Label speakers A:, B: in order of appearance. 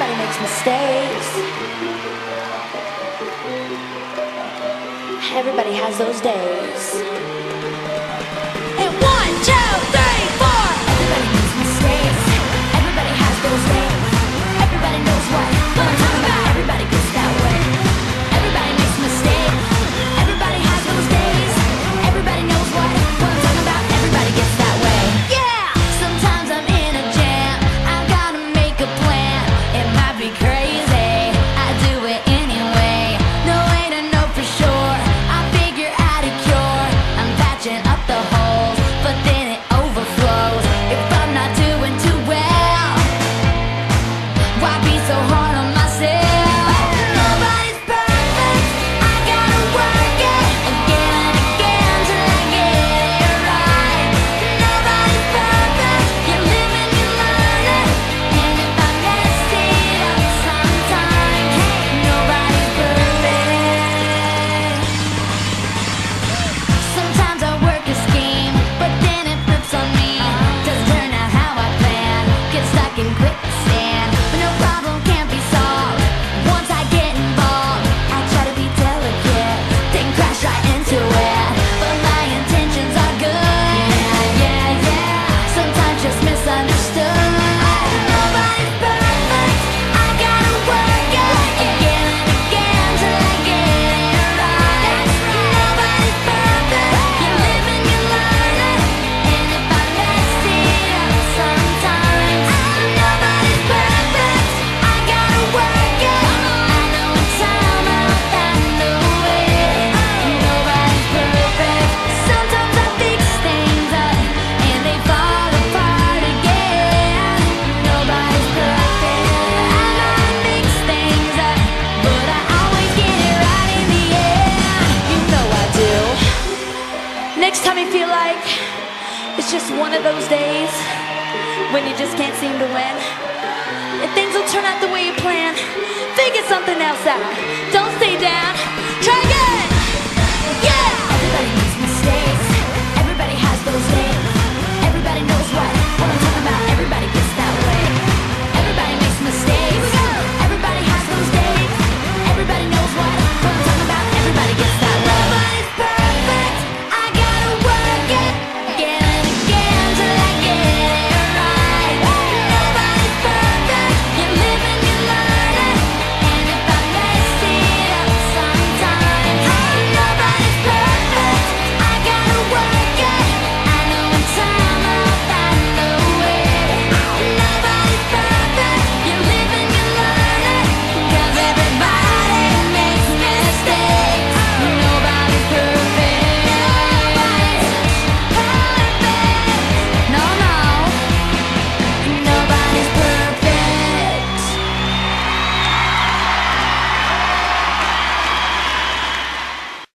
A: everybody makes mistakes. Everybody has those days. fucking quick. Each time you feel like it's just one of those days when you just can't seem to win, and things will turn out the way you plan, figure something else out. Don't